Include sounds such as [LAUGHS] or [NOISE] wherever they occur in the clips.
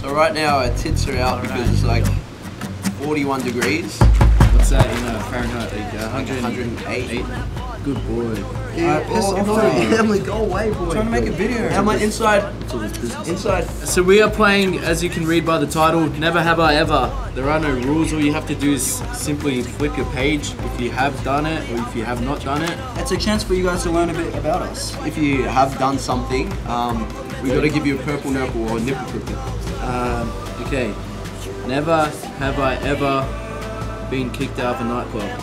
So right now our tits are out because it's like 41 degrees. What's that in uh, Fahrenheit? Like uh, 100, 108. Good boy. Yeah, piss off, no. Emily, go away, boy. I'm trying to make a video. How my inside, inside. So we are playing, as you can read by the title, Never Have I Ever. There are no rules. All you have to do is simply flip your page if you have done it or if you have not done it. It's a chance for you guys to learn a bit about us. If you have done something, um, we got to give you a purple nipple or a nipple cripple. Um, okay. Never have I ever been kicked out of a nightclub. [LAUGHS]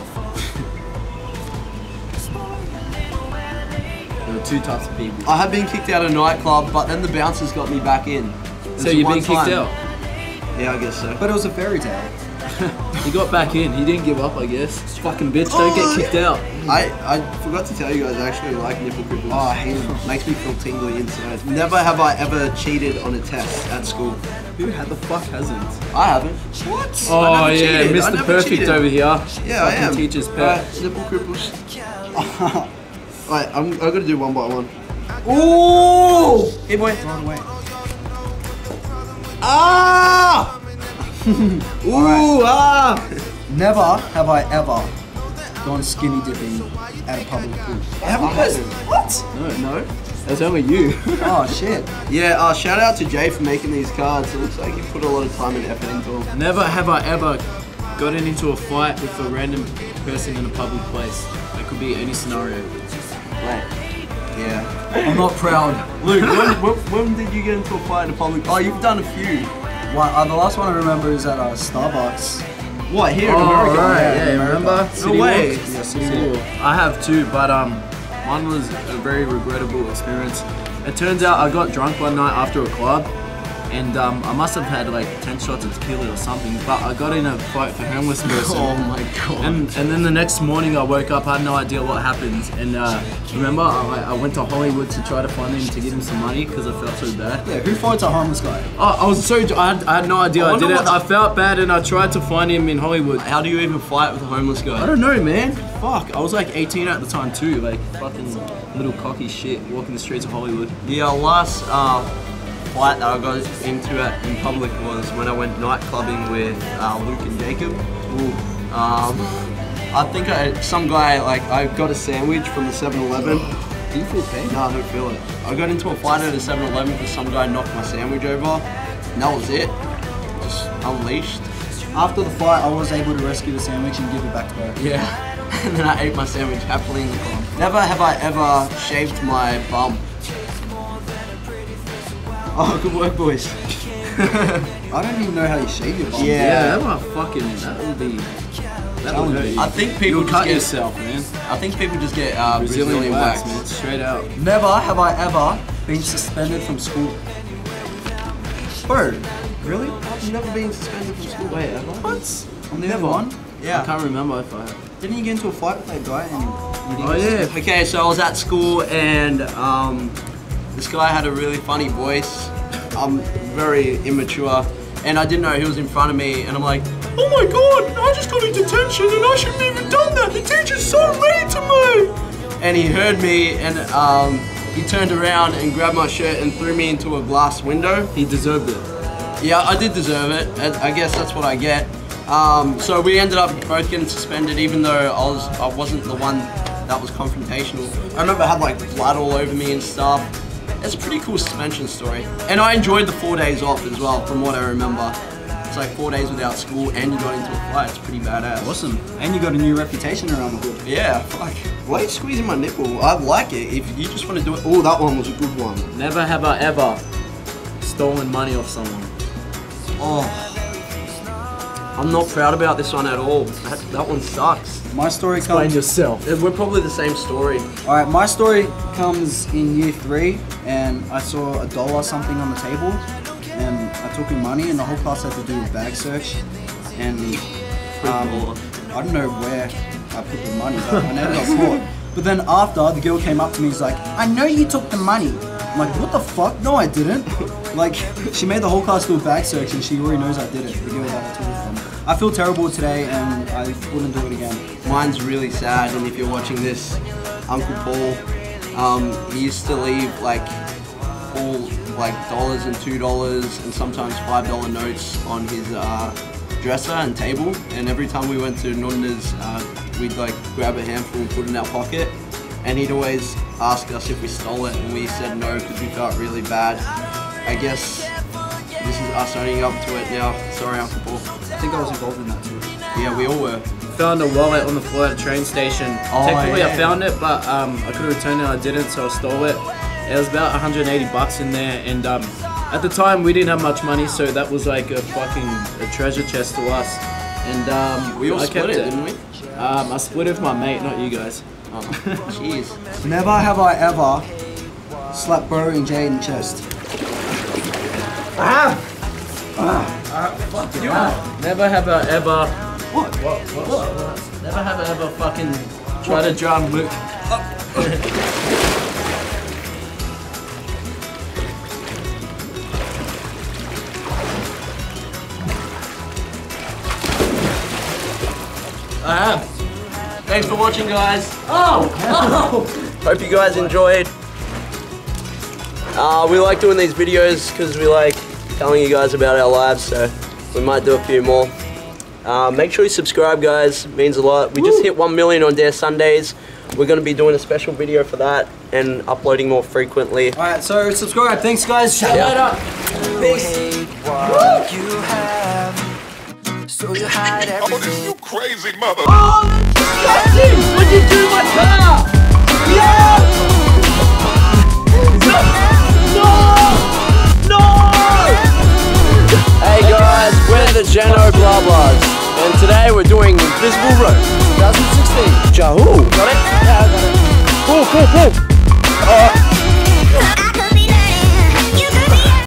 there are two types of people. I have been kicked out of a nightclub, but then the bouncers got me back in. So you've been kicked time- out. Yeah, I guess so. But it was a fairy tale. He got back in. He didn't give up, I guess. Fucking bitch, don't Oh, get kicked out. I, I forgot to tell you guys, I actually like nipple cripples. Oh, I hate them. Makes me feel tingly inside. Never have I ever cheated on a test at school. Who had the fuck hasn't? I haven't. What? Oh I never yeah, cheated. I Mr. never Perfect cheated. over here. Yeah, I Fucking am. Teacher's pet. Alright, nipple cripples. [LAUGHS] Alright, I'm, I gotta do one by one. Ooh! Hey boy, throw it away. Ah! [LAUGHS] Ooh, ah! Never have I ever gone skinny dipping at a public pool. Haven't you guys? What? No, no. That's only you. [LAUGHS] Oh shit. Yeah, uh, shout out to Jay for making these cards. It looks like you put a lot of time and effort into them. Never have I ever gotten into a fight with a random person in a public place. It could be any scenario. Right. Yeah. I'm not proud. Luke, when, [LAUGHS] when, when did you get into a fight in a public? Oh, you've done a few. One, uh, the last one I remember is at uh, Starbucks. What, here in Oh, America? right, yeah, yeah, America. remember? No City way. Walk? Yeah, City Walk. I have two, but um, one was a very regrettable experience. It turns out I got drunk one night after a club, and um, I must have had like 10 shots of tequila or something, but I got in a fight for homeless [LAUGHS] person. Oh my god. And, and then the next morning I woke up, I had no idea what happened. And uh, remember, I, I went to Hollywood to try to find him to give him some money because I felt so bad. Yeah, who fights a homeless guy? Oh, I was so, I had, I had no idea I I, did it. I felt bad and I tried to find him in Hollywood. How do you even fight with a homeless guy? I don't know, man. Fuck. I was like 18 at the time too. Like fucking little cocky shit walking the streets of Hollywood. The uh, last uh, fight that I got into at, in public was when I went night clubbing with uh, Luke and Jacob. Um, I think I, some guy, like, I got a sandwich from the 7-Eleven. Do you feel pain? No, I don't feel it. I got into a fight at a 7-Eleven because some guy knocked my sandwich over. And that was it. Just unleashed. After the fight, I was able to rescue the sandwich and give it back to her. Yeah. [LAUGHS] And then I ate my sandwich happily in the car. Never have I ever shaved my bum. Oh, good work, boys. [LAUGHS] I don't even know how you shave your bum. Yeah. Yeah, that might fucking. That would be. That would hurt you. I think people You'll just cut get- yourself, man. I think people just get uh, Brazilian, Brazilian, wax, wax. man. Straight out. Never have I ever been suspended from school. Bro, really? I've never been suspended from school. Wait, have I? What? I'm the other one. Yeah. I can't remember if I have. Didn't you get into a fight with that guy and Oh yeah. Okay, so I was at school and um, this guy had a really funny voice. I'm very immature and I didn't know he was in front of me and I'm like, oh my god, I just got into detention and I shouldn't have even done that. The teacher's so mean to me. And he heard me and um, he turned around and grabbed my shirt and threw me into a glass window. He deserved it. Yeah, I did deserve it. I I guess that's what I get. Um, so we ended up both getting suspended, even though I was I wasn't the one that was confrontational. I remember I had like blood all over me and stuff. It's a pretty cool suspension story, and I enjoyed the four days off as well, from what I remember. It's like four days without school, and you got into a fight. It's pretty badass. Awesome. And you got a new reputation around the hood. Yeah, fuck. Why are you squeezing my nipple? I like it. If you just want to do it. Oh, that one was a good one. Never have I ever stolen money off someone. Oh. I'm not proud about this one at all. That, that one sucks. My story Explain comes. yourself. We're probably the same story. All right, my story comes in year three, and I saw a dollar something on the table, and I took in money, and the whole class had to do a bag search, and um, I don't know where I put the money, but I never got caught. But then after, the girl came up to me, and was like, "I know you took the money." I'm like, "What the fuck? No, I didn't." Like, [LAUGHS] she made the whole class do a bag search, and she already knows I did it. The girl that I took it from. I feel terrible today, and I wouldn't do it again. Mine's really sad, and if you're watching this, Uncle Paul, um, he used to leave like all like dollars and two dollars and sometimes five dollar notes on his uh, dresser and table. And every time we went to Nunda's, uh, we'd like grab a handful and put it in our pocket. And he'd always ask us if we stole it, and we said no because we felt really bad. I guess us owning up to it now. Sorry, Uncle Paul. I think I was involved in that too. Yeah, we all were. Found a wallet on the floor at a train station. Oh, Technically, I found it, but um, I could have returned it. I didn't, so I stole it. It was about 180 bucks in there, and um, at the time we didn't have much money, so that was like a fucking a treasure chest to us. And um, We all I split kept it, didn't we? Um, I split it with my mate, not you guys. Oh, jeez. Never have I ever slapped bro in Jay in the chest. Never have I ever. What? What? What? what? Never have I ever fucking tried to drum Luke. [LAUGHS] I have. Thanks for watching, guys. Oh! [LAUGHS] Hope you guys enjoyed. Uh, we like doing these videos because we like telling you guys about our lives, so we might do a few more. Uh, make sure you subscribe, guys. It means a lot. We just hit 1 million on Dare Sundays. We're going to be doing a special video for that and uploading more frequently. Alright, so subscribe. Thanks guys. Shout Yeah. out. hate what you have. So you hide Oh, you crazy mother. What'd you do to my car? Hey guys, we're the Geno Blah Blahs, and today we're doing Invisible Rope 2016. Jahoo! Got it? Yeah, I got it. Cool, cool, cool. Uh,